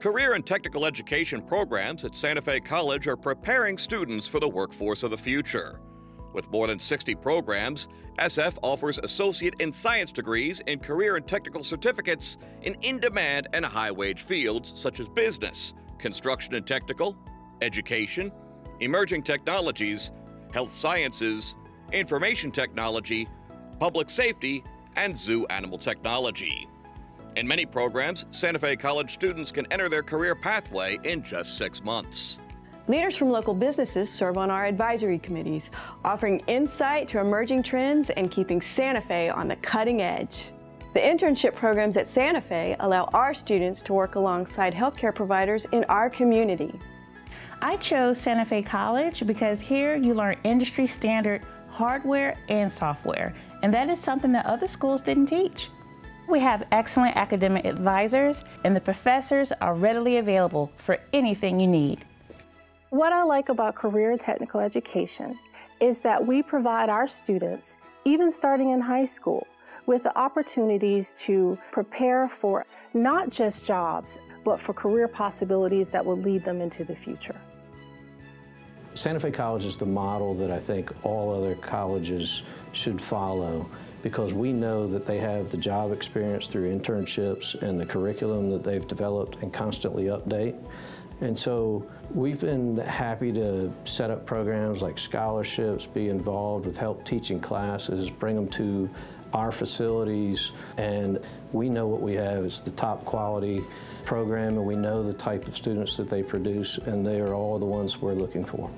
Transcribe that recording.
Career and technical education programs at Santa Fe College are preparing students for the workforce of the future. With more than 60 programs, SF offers associate in science degrees and career and technical certificates in in demand and high wage fields such as business, construction and technical, education, emerging technologies, health sciences, information technology, public safety, and zoo animal technology. In many programs, Santa Fe College students can enter their career pathway in just six months. Leaders from local businesses serve on our advisory committees, offering insight to emerging trends and keeping Santa Fe on the cutting edge. The internship programs at Santa Fe allow our students to work alongside healthcare providers in our community. I chose Santa Fe College because here you learn industry standard hardware and software, and that is something that other schools didn't teach. We have excellent academic advisors, and the professors are readily available for anything you need. What I like about career and technical education is that we provide our students, even starting in high school, with the opportunities to prepare for not just jobs, but for career possibilities that will lead them into the future. Santa Fe College is the model that I think all other colleges should follow because we know that they have the job experience through internships and the curriculum that they've developed and constantly update. And so we've been happy to set up programs like scholarships, be involved with help teaching classes, bring them to our facilities, and we know what we have. It's the top quality program, and we know the type of students that they produce, and they are all the ones we're looking for.